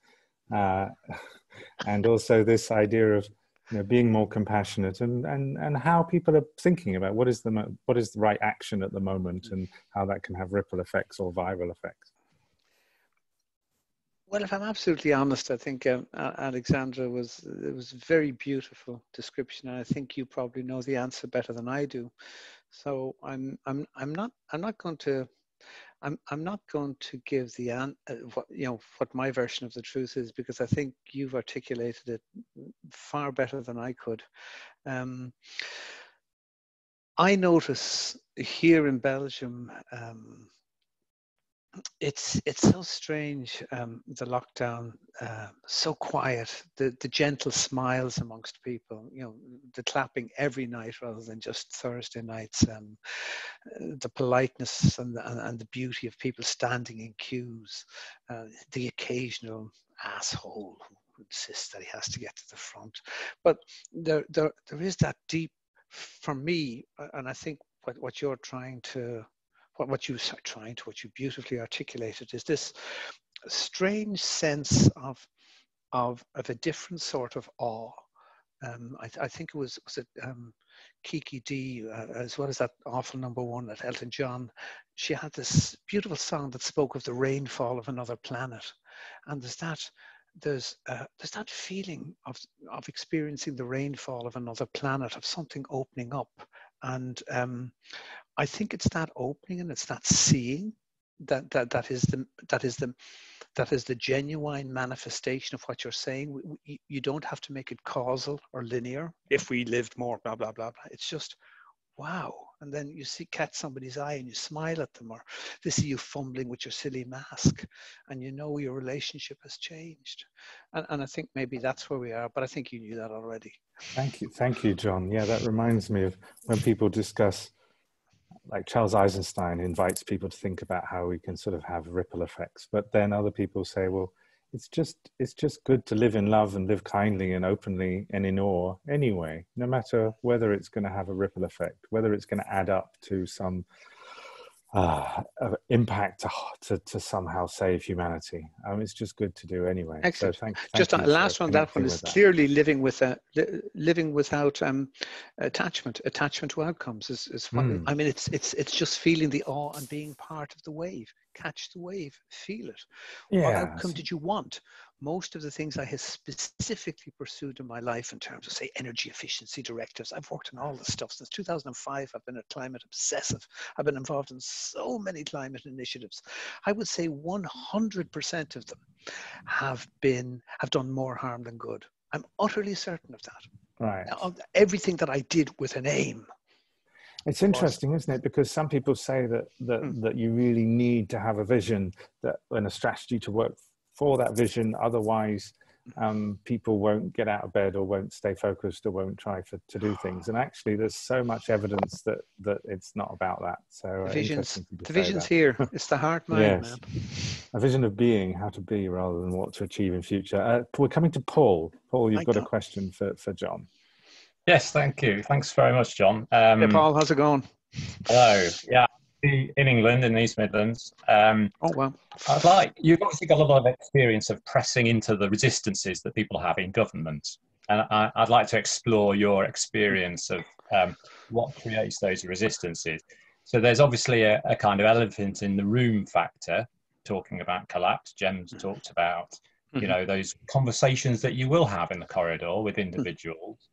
Uh, and also this idea of you know, being more compassionate and, and, and how people are thinking about what is the what is the right action at the moment and how that can have ripple effects or viral effects. Well, if I'm absolutely honest, I think um, Alexandra was it was a very beautiful description, and I think you probably know the answer better than I do. So I'm I'm I'm not I'm not going to I'm I'm not going to give the uh, what you know what my version of the truth is because I think you've articulated it far better than I could. Um, I notice here in Belgium um, it's it's so strange um, the lockdown uh, so quiet the the gentle smiles amongst people you know the clapping every night rather than just thursday nights um, the politeness and the, and the beauty of people standing in queues uh, the occasional asshole who insists that he has to get to the front. But there there, there is that deep for me and i think what, what you're trying to what, what you are trying to, what you beautifully articulated is this strange sense of, of, of a different sort of awe. Um, I, I, think it was, was it um, Kiki Dee, uh, as well as that awful number one at Elton John. She had this beautiful song that spoke of the rainfall of another planet. And there's that, there's uh, there's that feeling of of experiencing the rainfall of another planet, of something opening up, and um, I think it's that opening and it's that seeing that that that is the that is the that is the genuine manifestation of what you're saying. You don't have to make it causal or linear. If we lived more, blah blah blah blah. It's just wow. And then you see catch somebody's eye and you smile at them, or they see you fumbling with your silly mask, and you know your relationship has changed. And, and I think maybe that's where we are, but I think you knew that already. Thank you. Thank you, John. Yeah, that reminds me of when people discuss like Charles Eisenstein invites people to think about how we can sort of have ripple effects, but then other people say, well, it's just it's just good to live in love and live kindly and openly and in awe anyway no matter whether it's going to have a ripple effect whether it's going to add up to some uh, impact to, to, to, somehow save humanity. Um, it's just good to do anyway. Excellent. So thank, thank just on the last one, that one is clearly living with a, living without um, attachment. Attachment to outcomes is, is mm. I mean, it's it's it's just feeling the awe and being part of the wave. Catch the wave, feel it. Yeah. What outcome did you want? most of the things I have specifically pursued in my life in terms of, say, energy efficiency directives. I've worked on all this stuff since 2005. I've been a climate obsessive. I've been involved in so many climate initiatives. I would say 100% of them have been have done more harm than good. I'm utterly certain of that. Right. Everything that I did with an aim. It's interesting, isn't it? Because some people say that that, mm. that you really need to have a vision that and a strategy to work for that vision. Otherwise, um, people won't get out of bed or won't stay focused or won't try for, to do things. And actually, there's so much evidence that that it's not about that. So uh, visions, the vision's here. It's the heart mind, yes. man. A vision of being, how to be, rather than what to achieve in future. Uh, we're coming to Paul. Paul, you've got a question for for John. Yes, thank you. Thanks very much, John. Um, hey, Paul, how's it going? Hello. Yeah, in England, in the East Midlands. Um, oh, well. I'd like, you've obviously got a lot of experience of pressing into the resistances that people have in government. And I, would like to explore your experience of um, what creates those resistances. So there's obviously a, a, kind of elephant in the room factor, talking about collapse. Jem's talked about, you mm-hmm. know, those conversations that you will have in the corridor with individuals,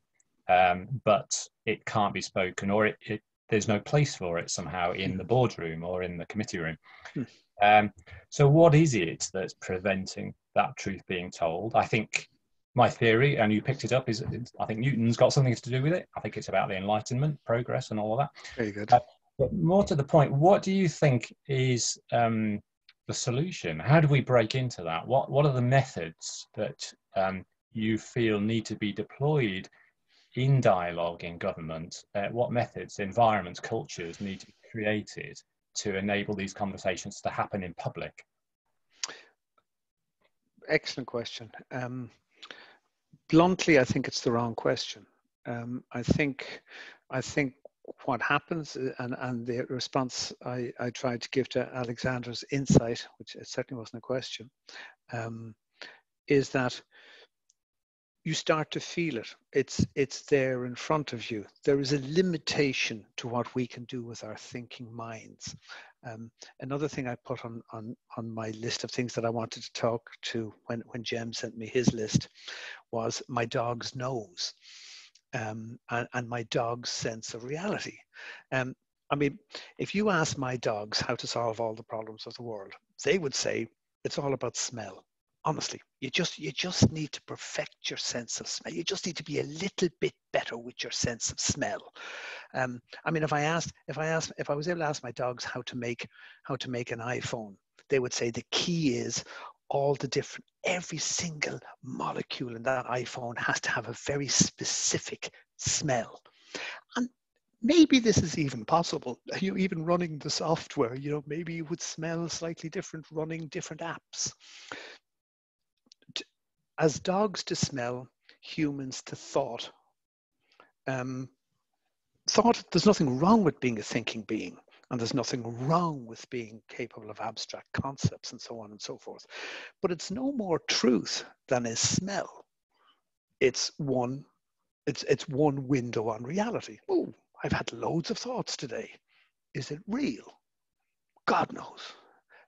um, but it can't be spoken or it, it there's no place for it somehow in the boardroom or in the committee room. Hmm. Um, so, what is it that's preventing that truth being told? I think my theory, and you picked it up, is I think Newton's got something to do with it. I think it's about the Enlightenment, progress, and all of that. Very good. Uh, but more to the point, what do you think is um, the solution? How do we break into that? What What are the methods that um, you feel need to be deployed in dialogue in government, uh, what methods, environments, cultures need to be created to enable these conversations to happen in public? Excellent question. Um, bluntly, I think it's the wrong question. Um, I think, I think what happens, uh, and, and the response I, I tried to give to Alexander's insight, which it certainly wasn't a question, um, is that you start to feel it. It's it's there in front of you. There is a limitation to what we can do with our thinking minds. Um, another thing I put on on on my list of things that I wanted to talk to when when Jem sent me his list was my dog's nose. Um, and, and, my dog's sense of reality. Um, I mean, if you ask my dogs how to solve all the problems of the world, they would say it's all about smell honestly you just you just need to perfect your sense of smell. You just need to be a little bit better with your sense of smell. Um, i mean if i asked if i asked if i was able to ask my dogs how to make how to make an iphone they would say the key is all the different every single molecule in that iphone has to have a very specific smell. And maybe this is even possible. You even running the software you know maybe you would smell slightly different running different apps as dogs to smell, humans to thought. Um, thought, there's nothing wrong with being a thinking being. And there's nothing wrong with being capable of abstract concepts and so on and so forth. But it's no more truth than is smell. It's one, it's, it's one window on reality. Oh, I've had loads of thoughts today. Is it real? God knows.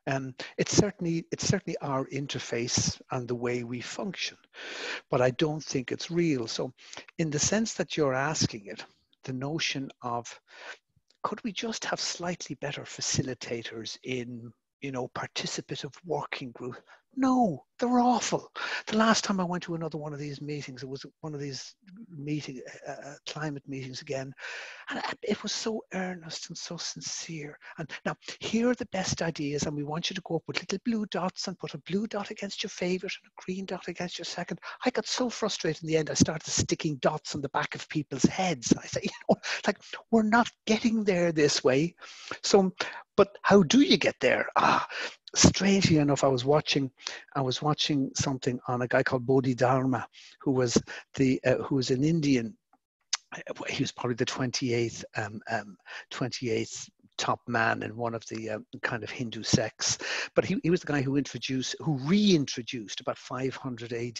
Um, it's certainly it's certainly our interface and the way we function, but I don't think it's real. So, in the sense that you're asking it, the notion of could we just have slightly better facilitators in you know participative working group no, they're awful. The last time I went to another one of these meetings, it was one of these meeting, uh, uh climate meetings again, and it was so earnest and so sincere. And now here are the best ideas, and we want you to go up with little blue dots and put a blue dot against your favorite and a green dot against your second. I got so frustrated in the end, I started sticking dots on the back of people's heads. I said, you know, like we're not getting there this way. So, but how do you get there? Ah, strangely enough, I was watching, I was watching something on a guy called Bodhidharma, who was the uh, who was an Indian. He was probably the 28th um, um, 28th top man in one of the uh, kind of Hindu sects. But he, he was the guy who introduced, who reintroduced about 500 AD,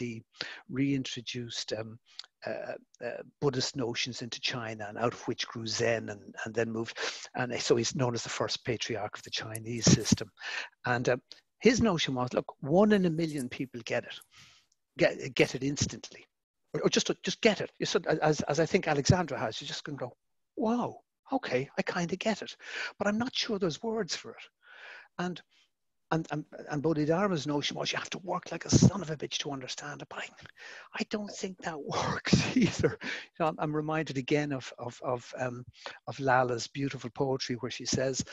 reintroduced um, uh, uh, Buddhist notions into China, and out of which grew Zen, and, and then moved. And so he's known as the first patriarch of the Chinese system. And uh, his notion was, look, one in a million people get it, get get it instantly, or, just just get it. You said, as as I think Alexandra has, you're just going to go, wow, okay, I kind of get it, but I'm not sure there's words for it. And and, and, and Bodhidharma's notion was you have to work like a son of a bitch to understand it. But I, I don't think that works either. You know, I'm, reminded again of of of, um, of Lala's beautiful poetry where she says,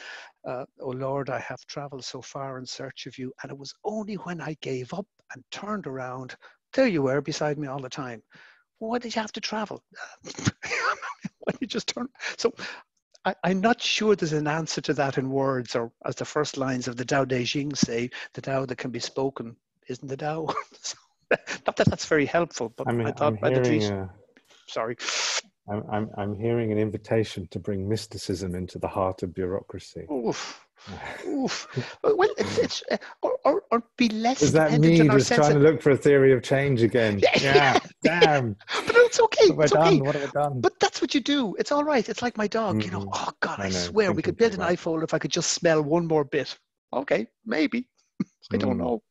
uh, "Oh Lord, I have travelled so far in search of you, and it was only when I gave up and turned around, there you were beside me all the time. Why did you have to travel? Why you just turn? So I, am not sure there's an answer to that in words, or as the first lines of the Tao Te Ching say, the Tao that can be spoken isn't the Tao. so, not that that's very helpful, but I, mean, I thought I'm at least, a, sorry. I'm, I'm, I'm hearing an invitation to bring mysticism into the heart of bureaucracy. Oof. Oof. Well, it's, it's uh, or, or, or, be less. Does that mean he's trying of... to look for a theory of change again? Yeah, damn. but it's okay. What have I okay. What have I done? But that's what you do. It's all right. It's like my dog. Mm-hmm. You know. Oh God, I, I swear we could build an iPhone if I could just smell one more bit. Okay, maybe. I don't mm. know.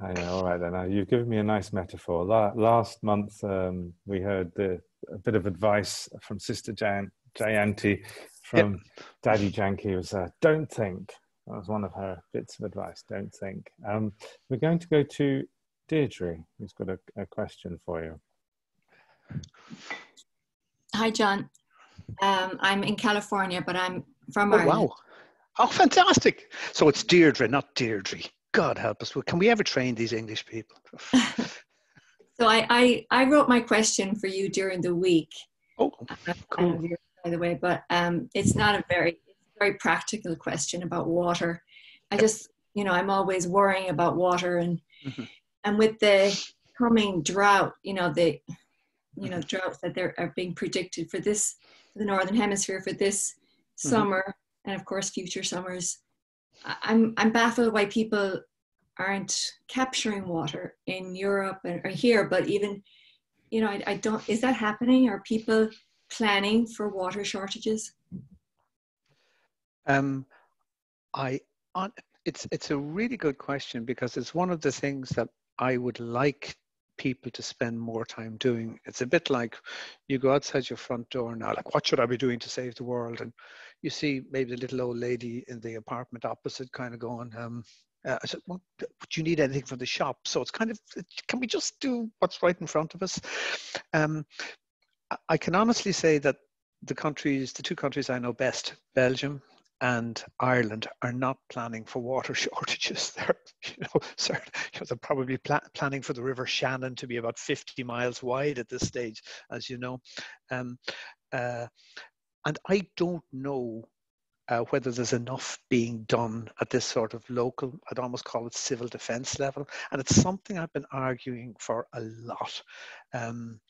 I know. All right then. Uh, you've given me a nice metaphor. Last month um, we heard the, a bit of advice from Sister Jan- Jayanti from yep. Dadi Janki was uh, don't think. That was one of her bits of advice. Don't think. Um, we're going to go to Deirdre, who's got a, a question for you. Hi, John. Um, I'm in California, but I'm from oh, Ireland. Wow. Oh, fantastic. So it's Deirdre, not Deirdre. God help us. Can we ever train these English people? so I, I, I, wrote my question for you during the week. Oh, cool by the way, but um, it's not a very very practical question about water. I just, you know, I'm always worrying about water and mm-hmm. and with the coming drought, you know, the you know droughts that there are being predicted for this for the northern hemisphere for this mm-hmm. summer and of course future summers. I'm I'm baffled why people aren't capturing water in Europe and or here, but even you know, I, I don't. Is that happening? Are people planning for water shortages? Um, I it's it's a really good question because it's one of the things that I would like people to spend more time doing. It's a bit like you go outside your front door now, like what should I be doing to save the world? And you see maybe the little old lady in the apartment opposite kind of going, um, uh, I said, well, do you need anything from the shop? So it's kind of, can we just do what's right in front of us? Um, I can honestly say that the countries, the two countries I know best, Belgium and Ireland, are not planning for water shortages. They're, you know, they're probably pla- planning for the River Shannon to be about 50 miles wide at this stage, as you know. Um, uh, and I don't know uh, whether there's enough being done at this sort of local, I'd almost call it civil defense level. And it's something I've been arguing for a lot. Um,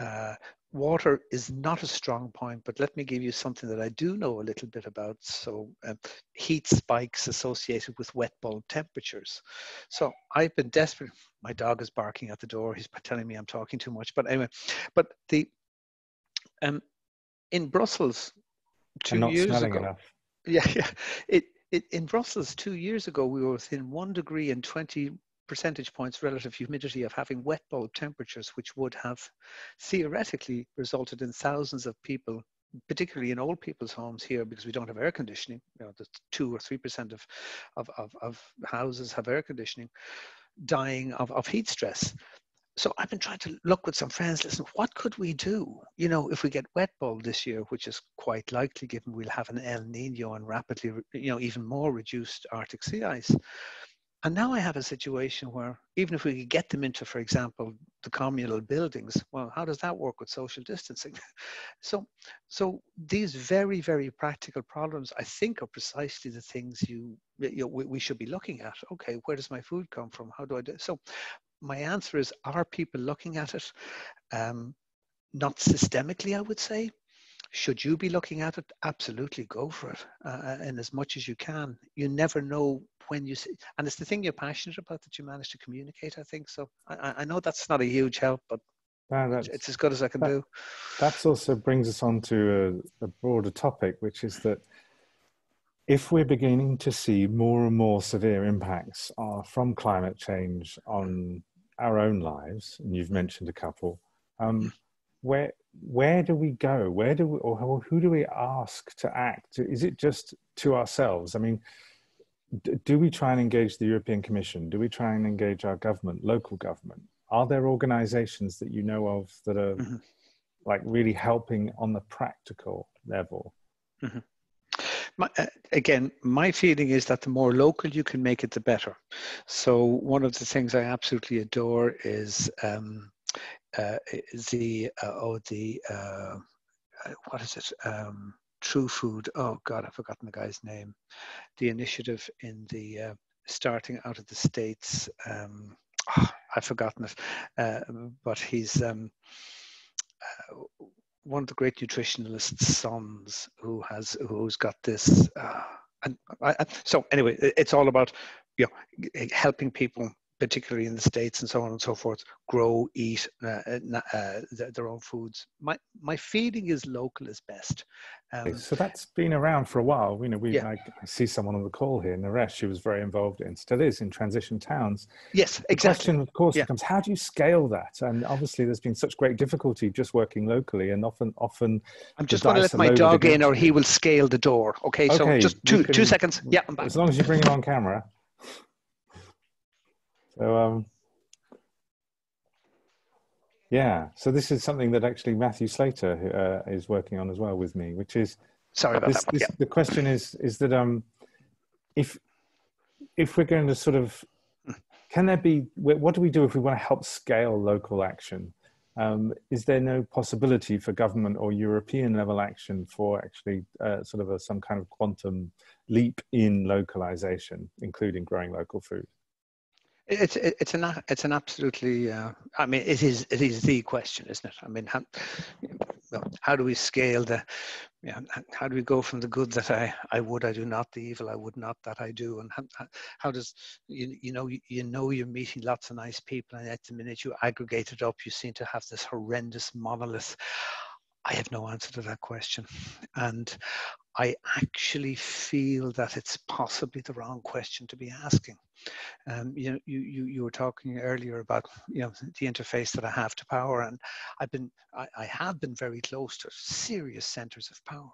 uh, water is not a strong point, but let me give you something that I do know a little bit about. So, um, heat spikes associated with wet bulb temperatures. So, I've been desperate. My dog is barking at the door. He's telling me I'm talking too much. But anyway, but the um, in Brussels two years ago. Enough. Yeah, yeah. It, it in Brussels two years ago we were within one degree and twenty percentage points relative humidity of having wet bulb temperatures, which would have theoretically resulted in thousands of people, particularly in old people's homes here, because we don't have air conditioning. You know, the two or three percent of, of, of, of houses have air conditioning, dying of, of heat stress. So I've been trying to look with some friends, listen, what could we do? You know, if we get wet bulb this year, which is quite likely given we'll have an El Nino and rapidly, you know, even more reduced Arctic sea ice and now I have a situation where even if we could get them into, for example, the communal buildings, well, how does that work with social distancing? so, so these very, very practical problems, I think, are precisely the things you, you know, we, we should be looking at. Okay, where does my food come from? How do I do? So, my answer is: Are people looking at it? Um, not systemically, I would say, should you be looking at it? Absolutely, go for it, uh, and as much as you can. You never know when you see, and it's the thing you're passionate about that you manage to communicate. I think so. I, I know that's not a huge help, but it's as good as I can that, do. That also brings us on to a, a broader topic, which is that if we're beginning to see more and more severe impacts uh, from climate change on our own lives, and you've mentioned a couple, um, where where do we go? Where do we, or who do we ask to act? Is it just to ourselves? I mean, do we try and engage the European Commission? Do we try and engage our government, local government? Are there organizations that you know of that are mm-hmm. like really helping on the practical level? Mm-hmm. My, uh, again, my feeling is that the more local you can make it, the better. So one of the things I absolutely adore is um, the uh, oh the uh, uh, what is it um, True Food. Oh God, I've forgotten the guy's name. The initiative in the uh, starting out of the states. Um, oh, I've forgotten it, uh, but he's um, one of the great nutritionalists' sons who has who's got this. and I, so anyway, it's all about you know helping people particularly in the states and so on and so forth, grow, eat uh, uh, uh their own foods. My my feeling is local is best. Um, so that's been around for a while. You know, we yeah. I, see someone on the call here, Naresh, she was very involved in, still is in transition towns. Yes, the exactly. question, of course, yeah. becomes how do you scale that? And obviously, there's been such great difficulty just working locally, and often, often. I'm just going to let my dog in, or he will scale the door. Okay, okay so just two can, two seconds. Yeah, I'm back. As long as you bring him on camera. So um, yeah, so this is something that actually Matthew Slater uh, is working on as well with me, which is sorry about this, that. This, yeah. The question is is that um, if if we're going to sort of can there be what do we do if we want to help scale local action? Um, is there no possibility for government or European level action for actually uh, sort of a, some kind of quantum leap in localization, including growing local food? It's it's an it's an absolutely uh, I mean it is it is the question, isn't it? I mean how how do we scale the yeah how do we go from the good that I I would I do not the evil I would not that I do and how, how does you you know you, you know you're meeting lots of nice people and at the minute you aggregate it up you seem to have this horrendous monolith. I have no answer to that question, and I actually feel that it's possibly the wrong question to be asking. Um, you know, you, you, you were talking earlier about, you know, the interface that I have to power and I've been, I, I have been very close to serious centers of power.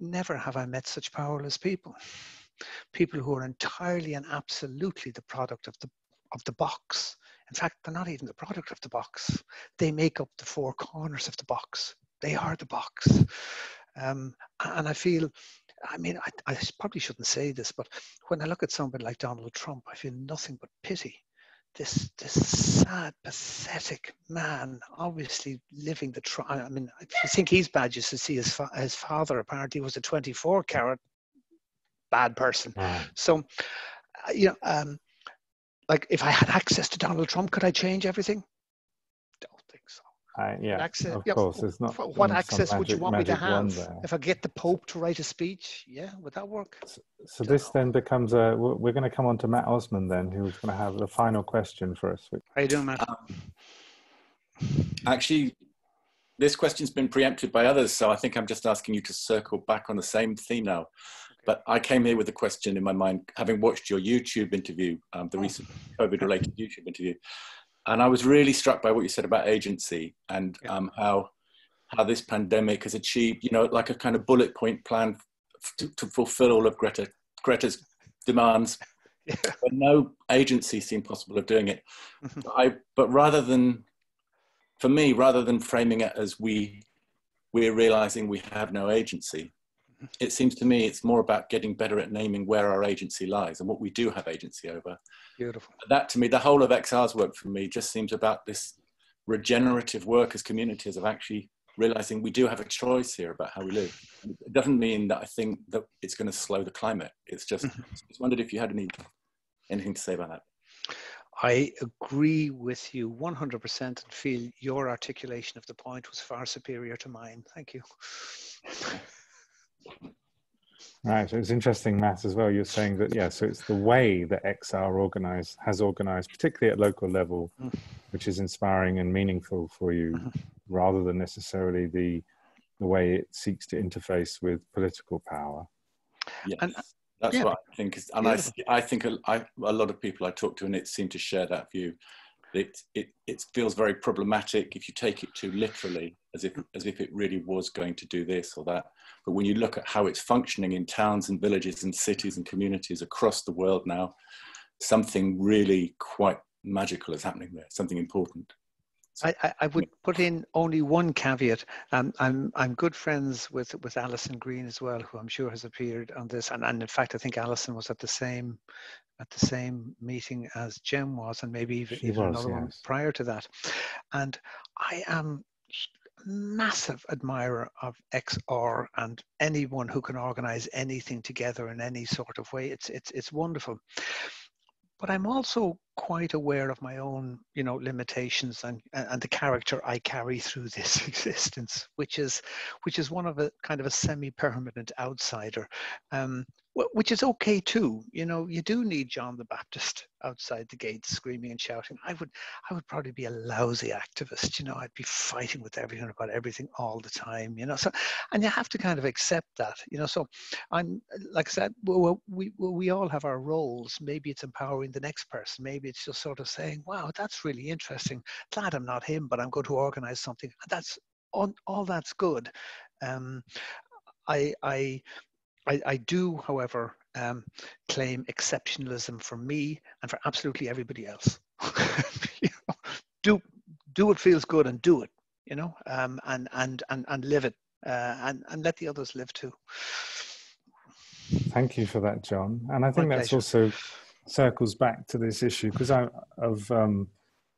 Never have I met such powerless people. People who are entirely and absolutely the product of the, of the box. In fact, they're not even the product of the box. They make up the four corners of the box. They are the box. Um, and I feel, I mean, I, I probably shouldn't say this, but when I look at somebody like Donald Trump, I feel nothing but pity this this sad, pathetic man, obviously living the. trial. I mean, I think he's bad just to see his fa- his father apparently was a 24 carat bad person. So, uh, you know, um, like if I had access to Donald Trump, could I change everything? Don't think so. I, yeah, access, of yeah, course. It's not. what some access would you want me to have? there. If I get the Pope to write a speech, yeah, would that work? So this then becomes a. We're we're going to come on to Matt Osman then, who's going to have the final question for us. which- How you doing, Matt? Actually, this question's been preempted by others, so I think I'm just asking you to circle back on the same theme now. But I came here with a question in my mind, having watched your YouTube interview, um, the recent COVID-related YouTube interview, and I was really struck by what you said about agency and Yeah. um, how how this pandemic has achieved, you know, like a kind of bullet point plan to, to fulfill all of Greta Greta's demands, Yeah. but no agency seemed possible of doing it. Mhm. I, but rather than, for me, rather than framing it as we, we're realizing we have no agency, it seems to me it's more about getting better at naming where our agency lies and what we do have agency over. Beautiful. That to me, the whole of XR's work for me just seems about this regenerative work as communities of actually realizing we do have a choice here about how we live. It doesn't mean that I think that it's going to slow the climate. It's just, mm-hmm. I just wondered if you had any anything to say about that. I agree with you 100% and feel your articulation of the point was far superior to mine. Thank you. Right. So it's interesting, Matt, as well. You're saying that yeah. So it's the way that XR organized has organized, particularly at local level, Mm. which is inspiring and meaningful for you, Mhm. rather than necessarily the the way it seeks to interface with political power. Yes, And- that's yeah. what I think. Is, and I, I think a, I, a lot of people I talk to and it seem to share that view. It, it, it feels very problematic if you take it too literally, as if, as if it really was going to do this or that. But when you look at how it's functioning in towns and villages and cities and communities across the world now, something really quite magical is happening there, something important. I, I, I would put in only one caveat. Um, I'm I'm good friends with with Alison Green as well, who I'm sure has appeared on this, and, and in fact I think Alison was at the same at the same meeting as Jem was, and maybe even, even was, another one prior to that. And I am massive admirer of XR and anyone who can organize anything together in any sort of way. It's it's it's wonderful. But I'm also quite aware of my own, you know, limitations and and the character I carry through this existence, which is which is one of a kind of a semi-permanent outsider. Um, which is okay too. You know, you do need John the Baptist outside the gates screaming and shouting. I would I would probably be a lousy activist, you know, I'd be fighting with everyone about everything all the time, you know. So and you have to kind of accept that, you know. So I'm like I said, well, we we all have our roles. Maybe it's empowering the next person. Maybe it's just sort of saying, "Wow, that's really interesting. Glad I'm not him, but I'm going to organize something." That's all. All that's good. Um, I I I, I do, however, um, claim exceptionalism for me and for absolutely everybody else. You know, do do what feels good and do it, you know, um, and and and and live it, uh, and and let the others live too. Thank you for that, John. And I think My that's pleasure. also circles back to this issue because I of um,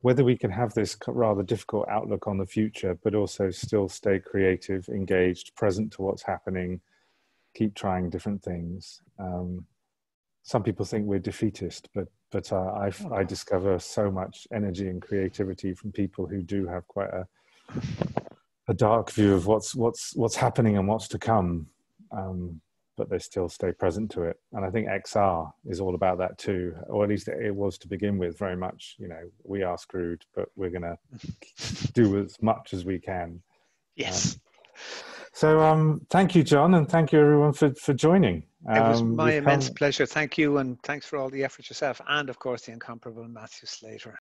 whether we can have this rather difficult outlook on the future, but also still stay creative, engaged, present to what's happening, keep trying different things. Um, some people think we're defeatist, but but uh, I Oh, I discover so much energy and creativity from people who do have quite a a dark view of what's what's what's happening and what's to come. Um, but they still stay present to it. And I think XR is all about that too, or at least it was to begin with. Very much, you know, we are screwed, but we're going to do as much as we can. Yes, So, um, thank you, John, and thank you everyone for for joining. it was Um, my immense come- pleasure. Thank you, and thanks for all the effort yourself, and of course the incomparable Matthew Slater.